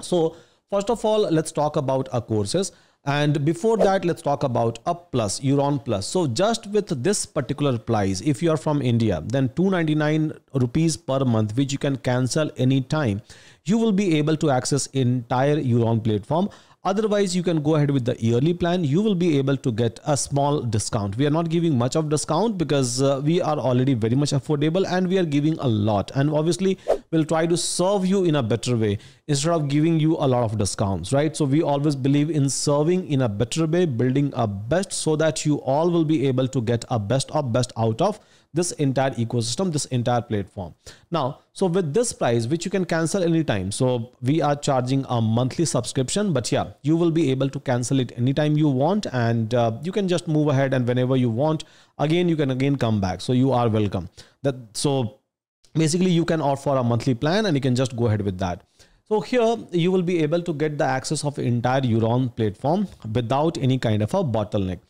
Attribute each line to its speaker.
Speaker 1: So first of all, let's talk about our courses. And before that, let's talk about Up Plus, Euron Plus. So just with this particular price, if you are from India, then 299 rupees per month, which you can cancel anytime, you will be able to access entire Euron platform Otherwise, you can go ahead with the yearly plan. You will be able to get a small discount. We are not giving much of discount because uh, we are already very much affordable and we are giving a lot. And obviously, we'll try to serve you in a better way instead of giving you a lot of discounts, right? So we always believe in serving in a better way, building a best so that you all will be able to get a best of best out of this entire ecosystem, this entire platform. Now, so with this price, which you can cancel anytime. So we are charging a monthly subscription, but yeah, you will be able to cancel it anytime you want and uh, you can just move ahead and whenever you want, again, you can again come back. So you are welcome. That So basically you can opt for a monthly plan and you can just go ahead with that. So here you will be able to get the access of entire Euron platform without any kind of a bottleneck.